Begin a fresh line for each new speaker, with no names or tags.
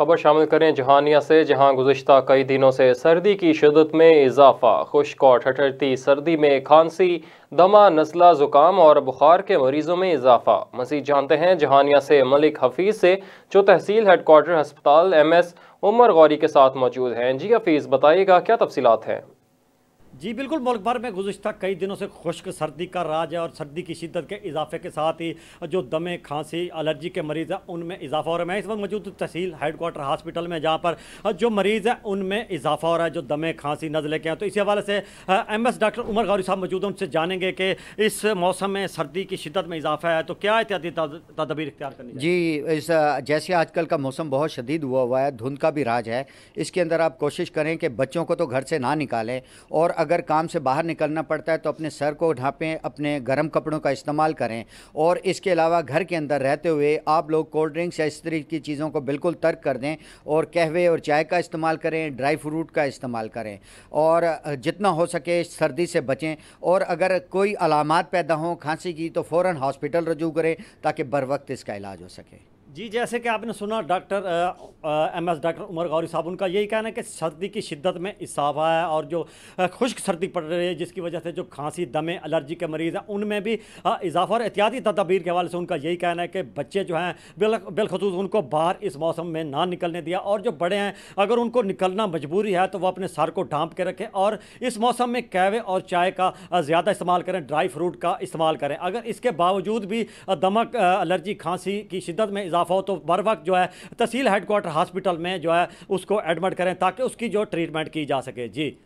खबर शामिल करें, जहानिया से, जहाँ गुजशत कई दिनों से सर्दी की शदत में इजाफा, खुश्क और ठठरती सर्दी में खांसी, दमा नजला ज़ुकाम और बुखार के मरीजों में इजाफा। मजीद जानते हैं, जहानिया से मलिक हफीज़ से, जो तहसील हेडकोार्टर हस्पताल एम एस उमर गौरी के साथ मौजूद हैं। जी हफीज़, बताइएगा, क्या तफसीत हैं?
जी बिल्कुल, मुल्क भर में गुजशत कई दिनों से खुश्क सर्दी का राज है और सर्दी की शिद्दत के इजाफे के साथ ही जो दमे, खांसी, एलर्जी के मरीज़ हैं, उनमें इजाफा हो रहा है। मैं इस वक्त मौजूद तहसील हेड क्वार्टर हॉस्पिटल में जहाँ पर जो मरीज़ हैं, उनमें इजाफा हो रहा है, जो दमे, खांसी नज़ले के हैं तो इसी हवाले से M S doctor Umar Gauri साहब मौजूद हैं, उनसे जानेंगे कि इस मौसम में सर्दी की शिद्दत में इजाफा है तो क्या एहतियाती तदबीर इख्तियार करनी
जी, इस जैसे आजकल का मौसम बहुत शदीद हुआ हुआ है, धुंध का भी राज है। इसके अंदर आप कोशिश करें कि बच्चों को तो घर से ना निकालें और अगर काम से बाहर निकलना पड़ता है तो अपने सर को ढांपें, अपने गर्म कपड़ों का इस्तेमाल करें। और इसके अलावा घर के अंदर रहते हुए आप लोग कोल्ड ड्रिंक्स या इस तरीके की चीज़ों को बिल्कुल तर्क कर दें और कहवे और चाय का इस्तेमाल करें, ड्राई फ्रूट का इस्तेमाल करें। और जितना हो सके सर्दी से बचें। और अगर कोई अलामत पैदा हों खांसी की तो फ़ौर हॉस्पिटल रजू करें ताकि बर वक्त इसका इलाज हो सके।
जी, जैसे कि आपने सुना, doctor M S doctor Umar Gauri साहब, उनका यही कहना है कि सर्दी की शिद्दत में इसाफा है और जो खुश्क सर्दी पड़ रही है, जिसकी वजह से जो खांसी, दमे, एलर्जी के मरीज़ हैं, उनमें भी इजाफा और एहतियाती तदाबीर के हवाले से उनका यही कहना है कि बच्चे जो हैं, बिल, बिलखसूस उनको बाहर इस मौसम में ना निकलने दिया और जो बड़े हैं, अगर उनको निकलना मजबूरी है तो वह अपने सर को ढांप के रखें और इस मौसम में कहवे और चाय का ज़्यादा इस्तेमाल करें, ड्राई फ्रूट का इस्तेमाल करें। अगर इसके बावजूद भी दमक एलर्जी, खांसी की शिद्दत में इजाफा हो तो बर वक्त जो है तहसील हेडकोार्टर हॉस्पिटल में जो है उसको एडमिट करें ताकि उसकी जो ट्रीटमेंट की जा सके। जी।